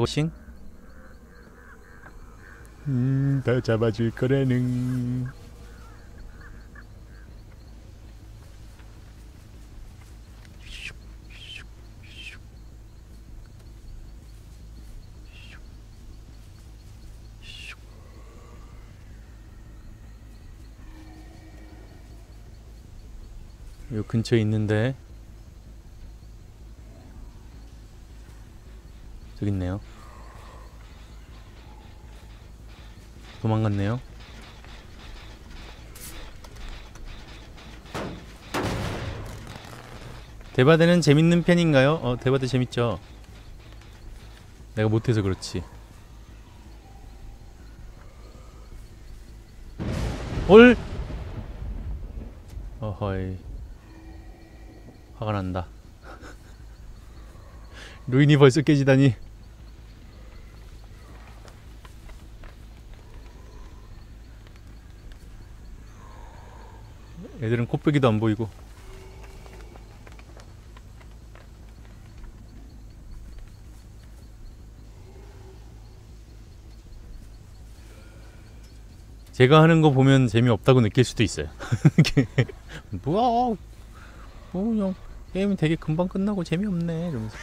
고싱 음다 잡아줄 거라는. 요 근처에 있는데. 저기 있네요 도망갔네요. 대바대는 재밌는 편인가요? 어 대바대 재밌죠? 내가 못해서 그렇지. 헐 어허이. 화가 난다. 루인이 벌써 깨지다니 코빼기도 안 보이고. 제가 하는 거 보면 재미없다고 느낄 수도 있어요. 뭐야 뭐 그냥 게임이 되게 금방 끝나고 재미없네 이러면서.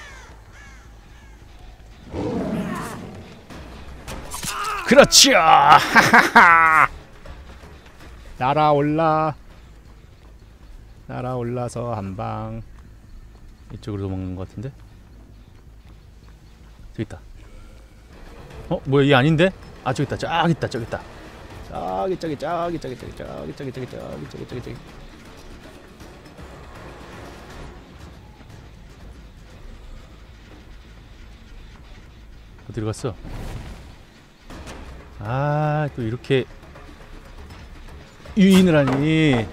그렇지요. 날아올라 날아올라서 한방 이쪽으로 도망간 것 같은데 저기 있다 어 뭐야 얘 아닌데 아 저기 있다 저기 있다 저기 있다 저기 저기 저기 저기 저기 저기 저기 저기 저기 저기 저기 저기 어디로 갔어? 아, 또 이렇게 유인을 하니.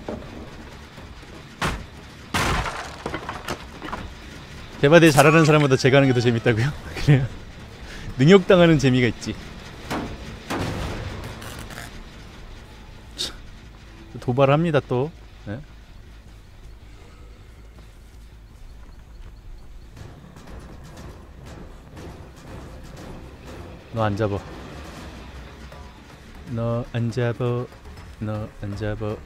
대바대 잘하는 사람보다 제가 하는 게 더 재밌다고요? 그래요. 능욕당하는 재미가 있지. 참, 도발합니다 또. 네? 너안 잡아. 너안 잡아. 너안 잡아.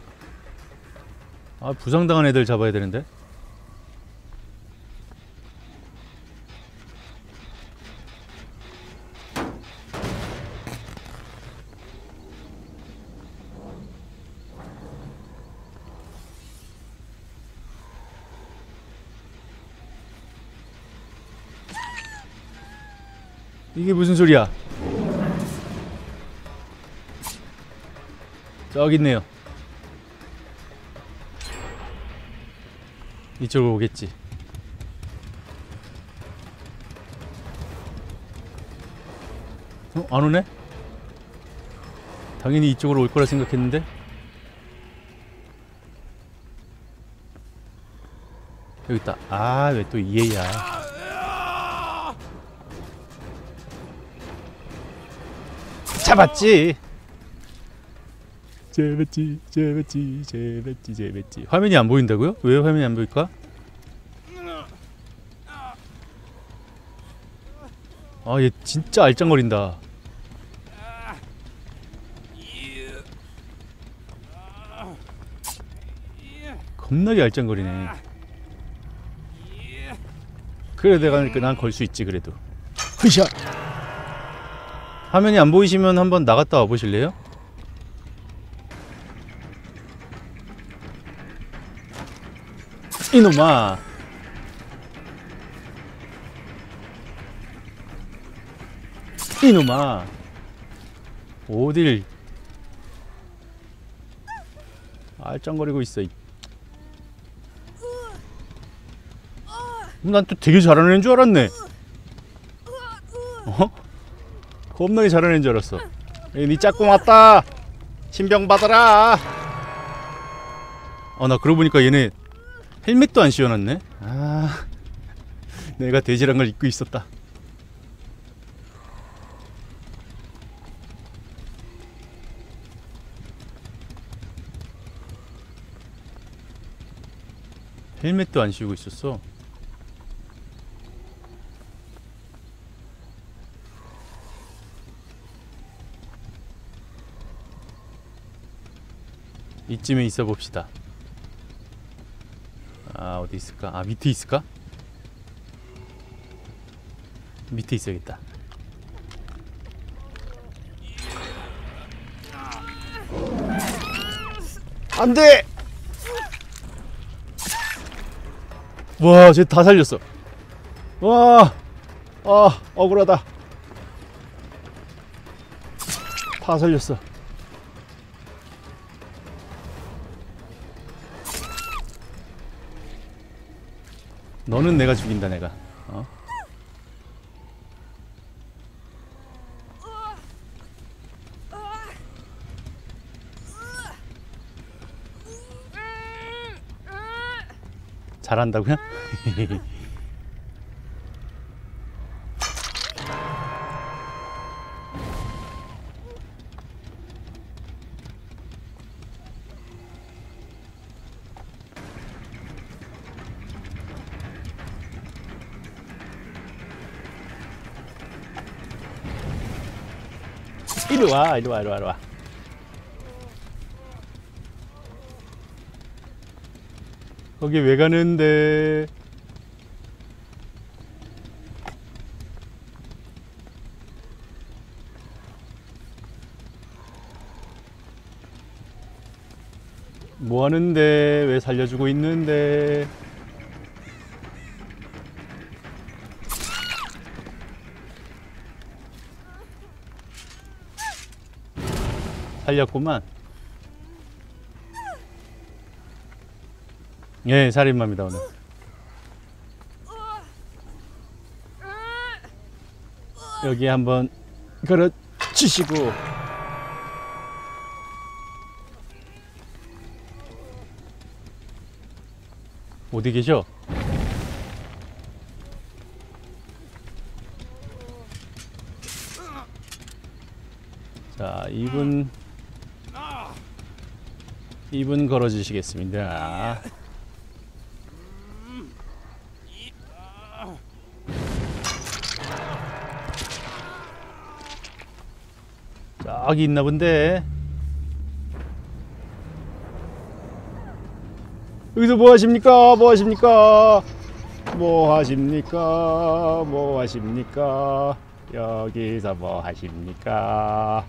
아 부상당한 애들 잡아야 되는데. 이게 무슨 소리야? 저기 있네요. 이쪽으로 오겠지. 어? 안 오네? 당연히 이쪽으로 올 거라 생각했는데? 여기 있다. 아, 왜또 이해야. 잡았지. 잡았지, 잡았지, 잡았지, 잡았지. 화면이 안 보인다고요? 왜 화면이 안 보일까? 아, 얘 진짜 알짱거린다. 겁나게 알짱거리네. 그래 내가 난걸 수 있지 그래도. 흐샤. 화면이 안 보이시면 한번 나갔다 와 보실래요? 이놈아. 이놈아. 어딜? 알짱거리고 있어 난 또 되게 잘하는 줄 알았네 어? 겁나게 잘하는 줄 알았어. 니 짝꿍 왔다. 신병 받아라. 어나 그러고 보니까 얘네 헬멧도 안 씌워놨네. 아 내가 돼지란 걸 잊고 있었다. 헬멧도 안 씌우고 있었어 이쯤에 있어 봅시다. 아 어디 있을까? 아 밑에 있을까? 밑에 있어야겠다. 안돼! 와, 쟤 다 살렸어. 와, 아 억울하다. 다 살렸어. 너는 내가 죽인다 내가. 어? 잘한다고요? 이리 와, 이리 와, 이리 와, 이리 와. 거기 왜 가는데? 뭐 하는데? 왜 살려주고 있는데? 살렸구만. 예, 살인마입니다 오늘. 여기 한번 걸어주시고 어디 계셔? 자, 이분 이분 걸어주시겠습니다. 저기 있나 본데. 여기서 뭐 하십니까? 뭐 하십니까? 뭐 하십니까? 뭐 하십니까? 여기서 뭐 하십니까?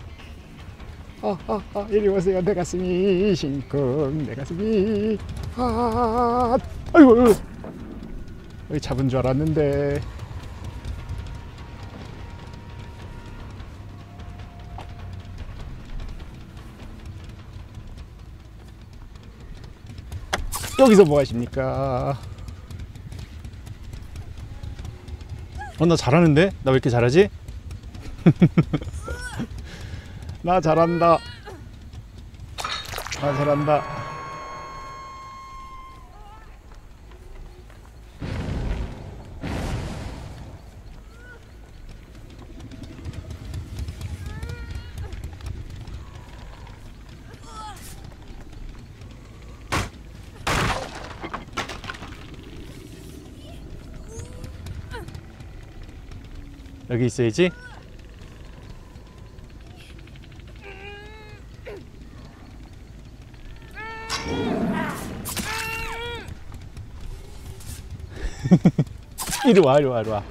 아, 아, 아, 이리 오세요. 내 가슴이 싱쿵, 내 가슴이. 아, 아이고. 여기 잡은 줄 알았는데. 여기서 뭐 하십니까? 어, 나 잘하는데? 나 왜 이렇게 잘하지? 나 잘한다. 나 잘한다. 여기 있어야지. 이리 와, 이리 와, 이리 와.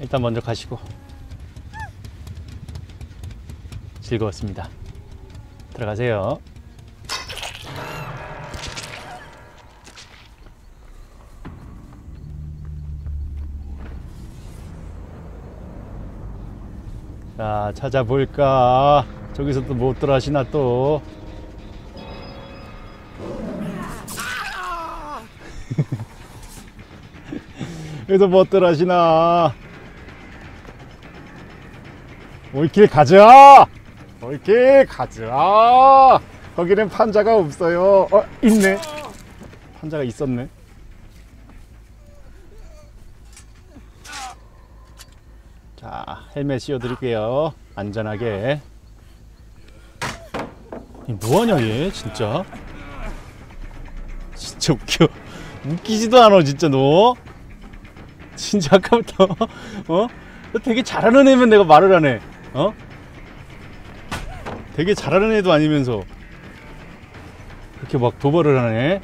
일단 먼저 가시고. 즐거웠습니다. 들어가세요. 자, 찾아볼까? 저기서 또 못 들어가시나 또? 여기서 못 들어가시나? 올길 가자! 올길 가자! 거기는 판자가 없어요. 어, 있네. 판자가 있었네. 자, 헬멧 씌워드릴게요. 안전하게. 이 뭐하냐 얘 진짜. 진짜 웃겨. 웃기지도 않아 진짜 너. 진짜 아까부터 어? 너 되게 잘하는 애면 내가 말을 하네. 어? 되게 잘하는 애도 아니면서 그렇게 막 도발을 하네.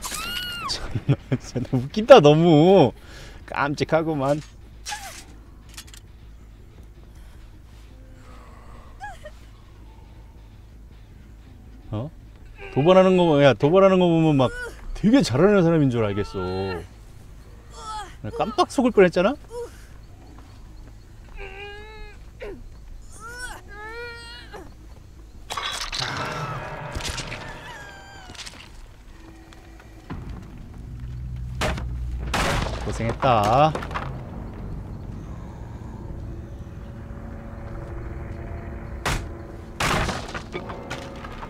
참나, 웃긴다 너무 깜찍하구만. 어? 도발하는 거, 야, 도발하는 거 보면 막 되게 잘하는 사람인 줄 알겠어. 나 깜빡 속을 뻔 했잖아? 고생했다.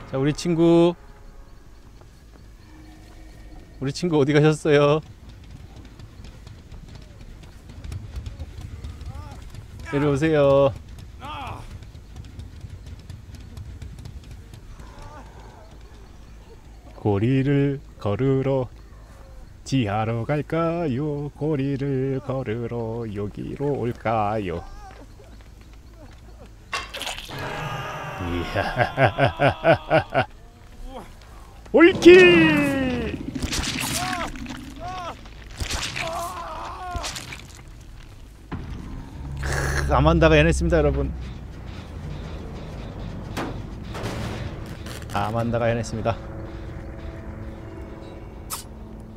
자, 우리 친구. 우리 친구 어디 가셨어요? 내려오세요. 고리를 걸으러 지하로 갈까요? 고리를 걸으러 여기로 올까요? 이야. 올킬! 아만다가 해냈습니다, 여러분. 아만다가 해냈습니다.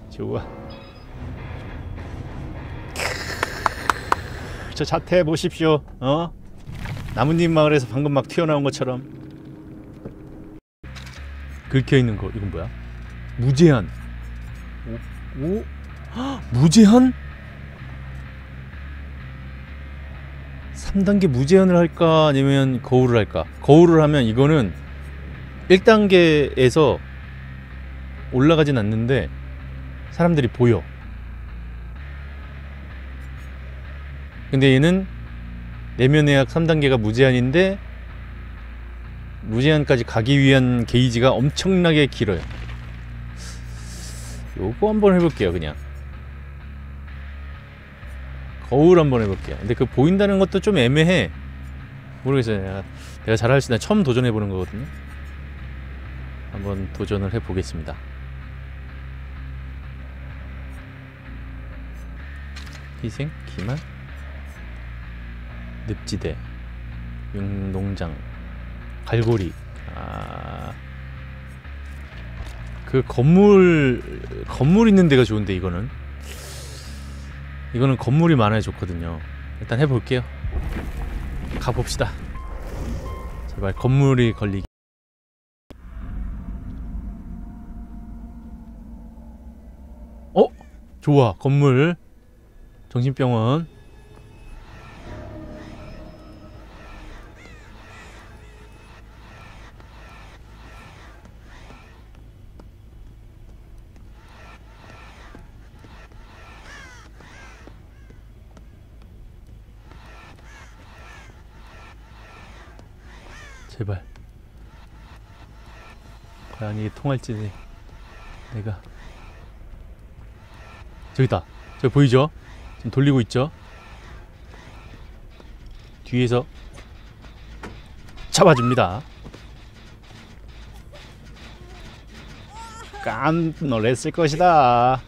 좋아. 크, 저 자태 보십시오. 어? 나뭇잎 마을에서 방금 막 튀어나온 것처럼 긁혀 있는 거 이건 뭐야? 무제한. 오, 오? 헉, 무제한? 3단계 무제한을 할까 아니면 거울을 할까? 거울을 하면 이거는 1단계에서 올라가진 않는데 사람들이 보여. 근데 얘는 내면 예약 3단계가 무제한인데 무제한까지 가기 위한 게이지가 엄청나게 길어요. 요거 한번 해볼게요, 그냥. 거울 한번 해볼게요. 근데 그 보인다는 것도 좀 애매해. 모르겠어요. 내가, 내가 잘할 수, 나 처음 도전해보는 거거든요. 한번 도전을 해보겠습니다. 희생, 기만, 늪지대, 융농장, 갈고리. 아, 그 건물 건물 있는 데가 좋은데 이거는 이거는 건물이 많아야 좋거든요. 일단 해볼게요. 가봅시다. 제발 건물이 걸리기. 어? 좋아 건물 정신병원 통할지 내가 저기다 저기 보이죠? 지금 돌리고 있죠? 뒤에서 잡아줍니다 깜 놀랐을 것이다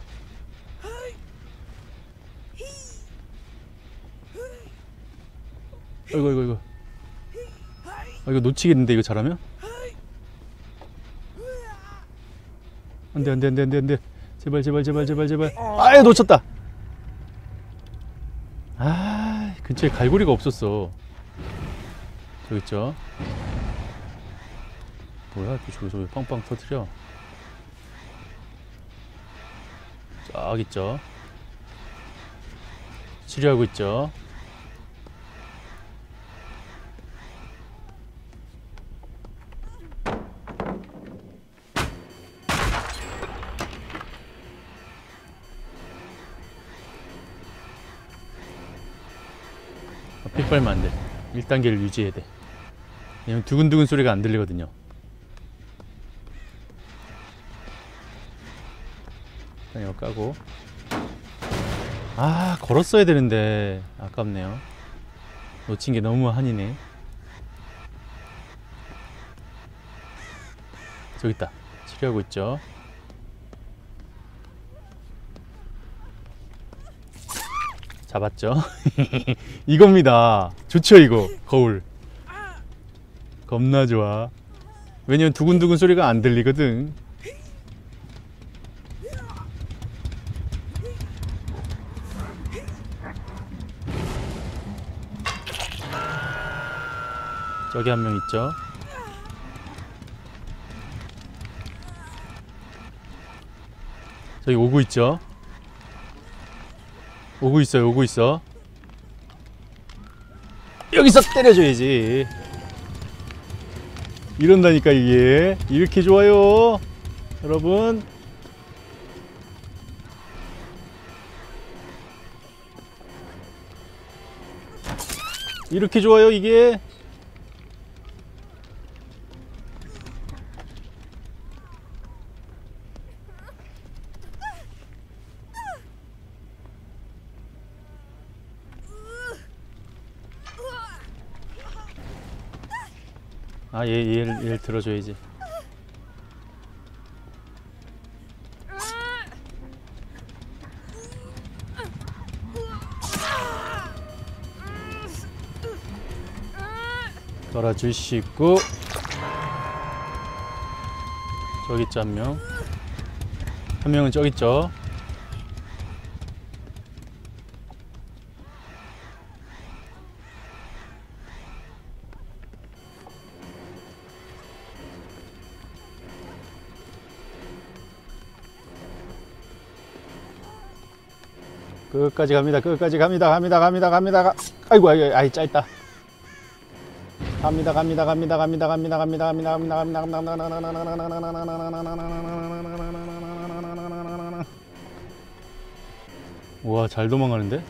어이구 어이구 어이구 아, 이거 놓치겠는데 이거 잘하면? 안돼 안돼 안돼 안돼 안돼. 제발 제발 제발 제발 제발. 아예 놓쳤다. 아 근처에 갈고리가 없었어. 저기 있죠? 뭐야 또 저기 저기 빵빵 터트려? 쫙 있죠? 치료하고 있죠 빨면 안 돼. 1단계를 유지해야 돼. 왜냐면 두근두근 소리가 안 들리거든요. 일단 이거 까고 아 걸었어야 되는데 아깝네요 놓친 게 너무 한이네 저기 있다 치료하고 있죠 잡았죠. 이겁니다. 좋죠 이거. 거울. 겁나 좋아. 왜냐면 두근두근 소리가 안 들리거든. 저기 한 명 있죠? 저기 오고 있죠 오고 있어요 오고 있어. 여기서 때려줘야지. 이런다니까 이게. 이렇게 좋아요. 여러분. 이렇게 좋아요 이게 아, 얘, 얘를, 얘를 들어줘야지. 걸어주시고 저기 있죠 한 명. 한 명은 저기 있죠. 끝까지 갑니다. 끝까지 갑니다. 갑니다. 갑니다. 갑니다. 가... 아이고 아이고 아이 짧다. 갑니다. 갑니다. 갑니다. 갑니다. 갑니다. 갑니다. 갑니다. 갑니다. 갑니다. 갑니다. 우와 잘 도망가는데?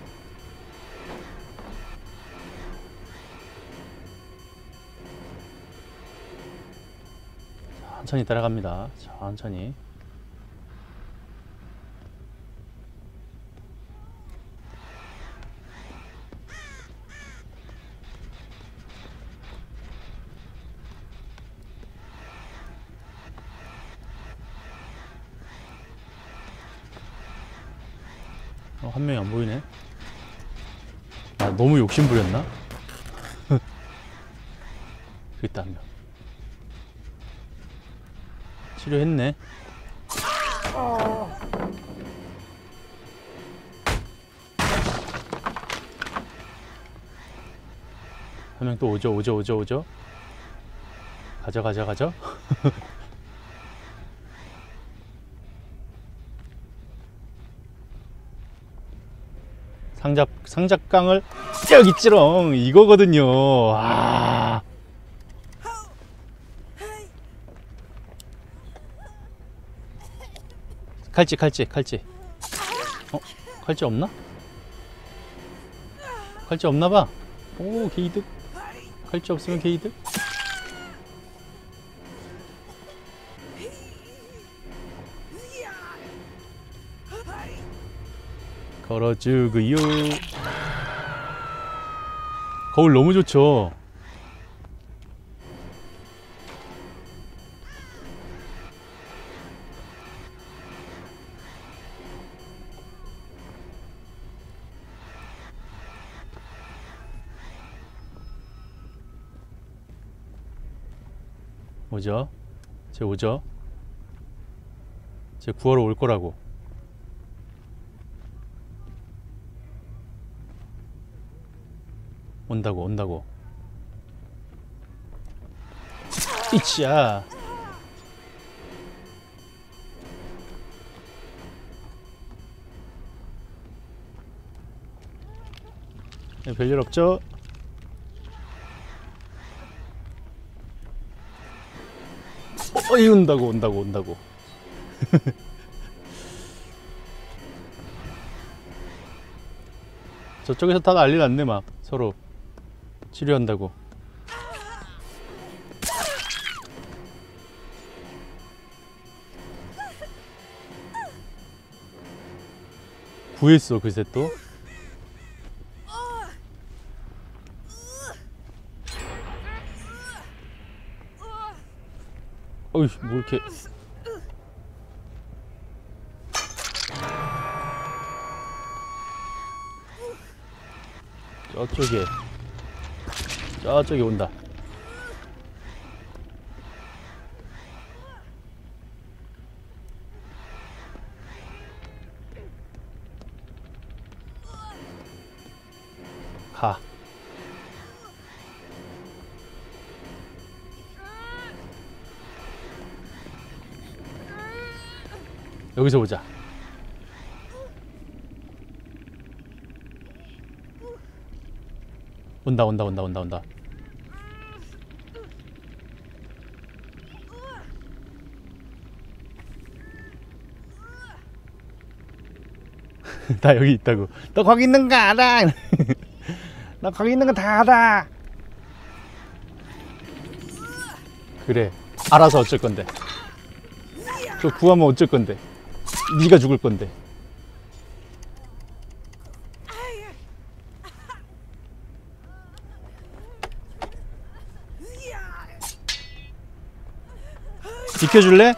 천천히 따라갑니다. 천천히. 어, 한 명이 안 보이네. 아, 너무 욕심 부렸나? 저기 있다, 한 명. 치료했네. 한명 또 오죠, 오죠, 오죠, 오죠. 가자, 가자, 가자. 상잡 상잡강을 여기 있지롱 이거거든요. 아. 칼찌 칼찌 칼찌. 어 칼찌 없나? 칼찌 없나 봐. 오 게이득. 칼찌 없으면 게이득. 걸어주고요. 거울 너무 좋죠. 오죠? 제 오죠? 제 구하러 올 거라고. 온다고 온다고. 이치야. 네, 별일 없죠? 어, 이 온다고 온다고 온다고. 저쪽에서 다 난리 났네 막 서로 치료한다고. 구했어 그새 또? 어이 뭐 이렇게. 저쪽에. 저쪽에 온다 가 여기서 보자. 온다 온다 온다 온다 온다. 나 여기 있다고. 너 거기 있는 거 알아? 나 거기 있는 거 다 알아. 그래. 알아서 어쩔 건데. 저 구하면 어쩔 건데. 네가 죽을 건데. 지켜줄래?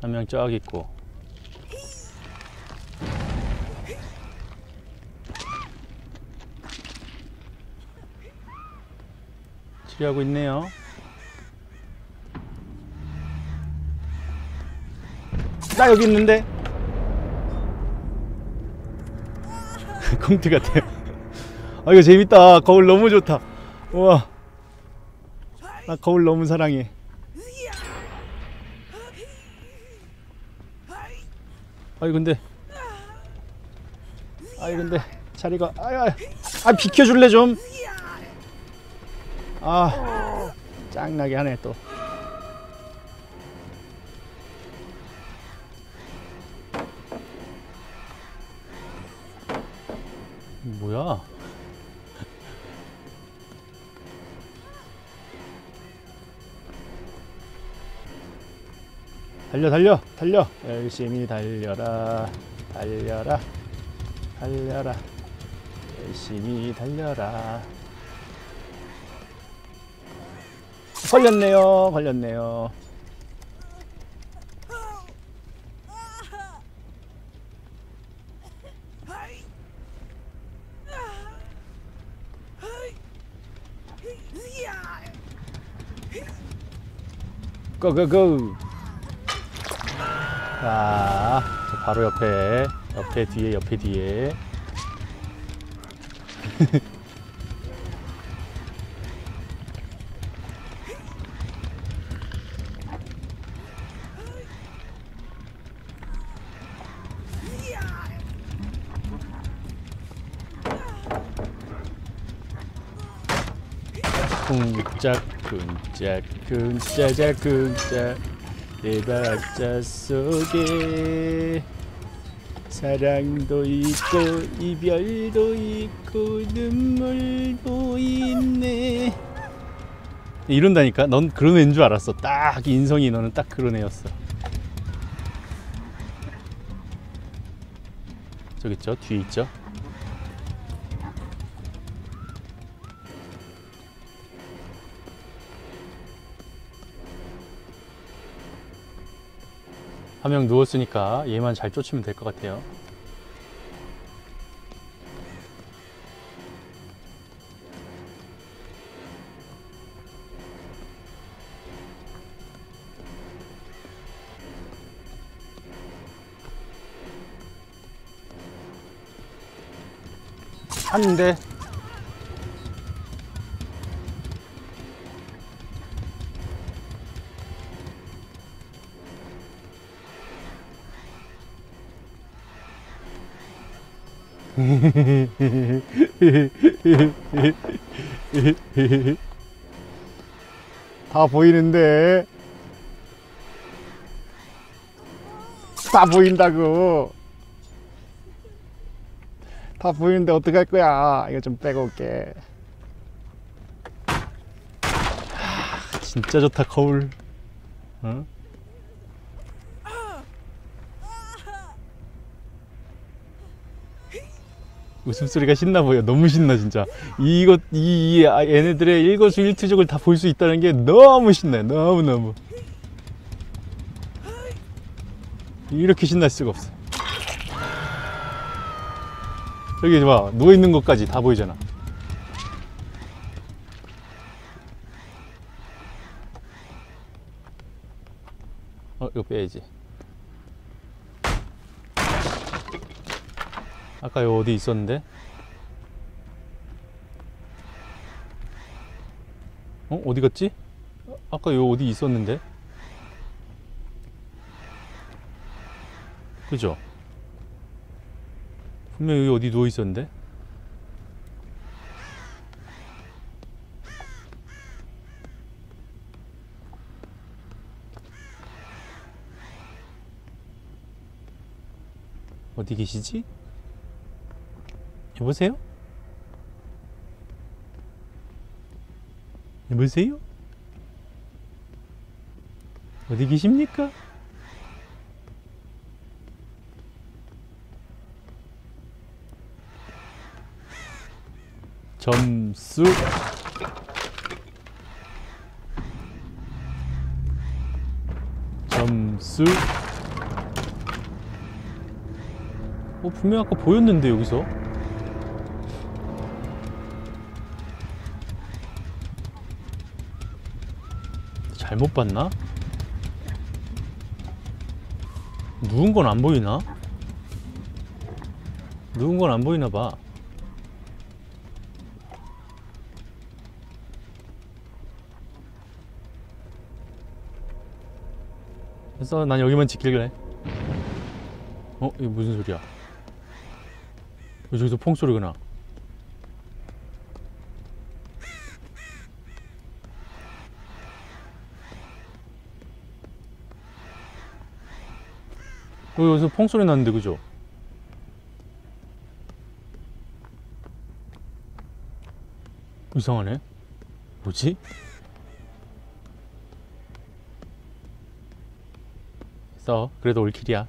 한 명 쫙 있고 치료하고 있네요. 나 여기 있는데. 콩트 같아요. 아 이거 재밌다. 거울 너무 좋다. 우와. 나 거울 너무 사랑해. 아이 근데 아이 근데 자리가 아야 아 비켜줄래 좀. 아 짱나게 하네 또. 달려 달려 달려. 열심히 달려라 달려라 달려라. 열심히 달려라. 걸렸네요 걸렸네요. 고고고 자, 저 바로 옆에 옆에 뒤에 옆에 뒤에. 쿵짝 쿵짝 쿵짜자 쿵짝 내 박자 속에 사랑도 있고 이별도 있고 눈물도 있네. 이런다니까? 넌 그런 애인 줄 알았어. 딱 인성이 너는 딱 그런 애였어. 저기 있죠? 뒤에 있죠 한 명 누웠으니까 얘만 잘 쫓으면 될 것 같아요. 한 대. 다 보이는데? 다 보인다고. 다 보이는데 어떡할 거야? 이거 좀 빼고 올게. 하, 진짜 좋다 거울. 어? 웃음소리가 신나 보여. 너무 신나 진짜. 이것 이, 이 아, 얘네들의 일거수일투족을 다 볼 수 있다는 게 너무 신나요. 너무 너무. 이렇게 신날 수가 없어. 여기 봐 누워 있는 것까지 다 보이잖아. 어 이거 빼야지. 아까 여기 어디 있었는데? 어? 어디 갔지? 아까 여기 어디 있었는데? 그죠? 분명히 여기 어디 누워 있었는데? 어디 계시지? 여보세요? 여보세요? 어디 계십니까? 점수 점수 어 분명 아까 보였는데 여기서 잘못 봤나? 누운 건 안 보이나? 누운 건 안 보이나 봐. 그래서 난 여기만 지킬래. 어? 이게 무슨 소리야? 왜 저기서 퐁 소리가 나? 여기서 퐁 소리 나는데 그죠? 이상하네. 뭐지? 써. 그래도 올킬이야.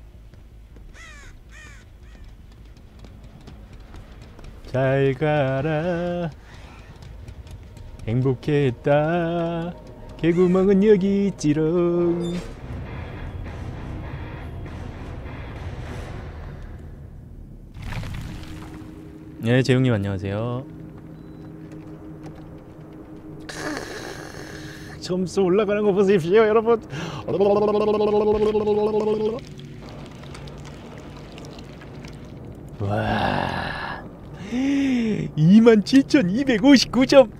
잘 가라. 행복했다. 개구멍은 여기 있지롱. 네, 재용님 안녕하세요. 점수 올라가는 거 보십시오, 여러분. 와, 27,259점.